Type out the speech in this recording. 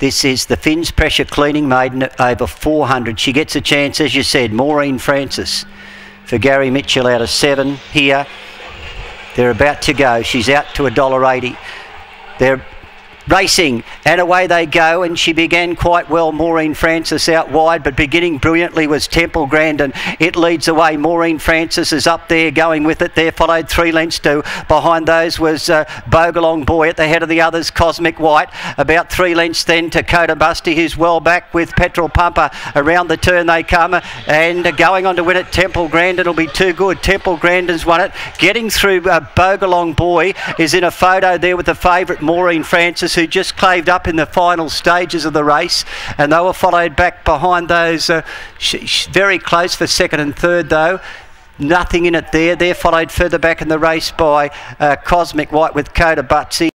This is the Finns Pressure Cleaning Maiden over 400. She gets a chance, as you said, Maureen Francis for Gary Mitchell out of seven here. They're about to go. She's out to $1.80. They're racing. And away they go and she began quite well. Maureen Francis out wide but beginning brilliantly was Temple Grandin. It leads away. Maureen Francis is up there going with it. There followed three lengths to behind those was uh, Bogalong Boy at the head of the others Cosmic White. About three lengths then to Coda Busty who's well back with Petrol Pumper. Around the turn they come and uh, going on to win it. Temple Grandin will be too good. Temple Grandin's won it. Getting through uh, Bogalong Boy is in a photo there with the favourite Maureen Francis who just claved up in the final stages of the race, and they were followed back behind those uh, very close for second and third, though nothing in it there. They're followed further back in the race by uh, Cosmic White with Coda Butsy.